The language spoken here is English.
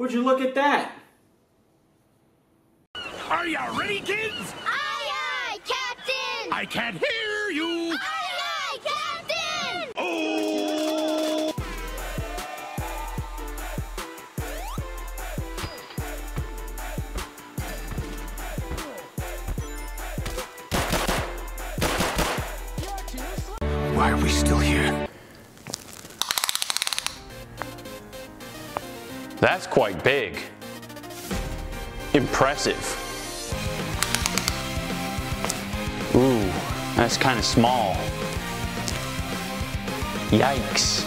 Would you look at that? Are you ready, kids? Aye, aye, Captain! I can't hear you. Aye, aye, Captain! Oh! Why are we still here? That's quite big. Impressive. Ooh, that's kind of small. Yikes.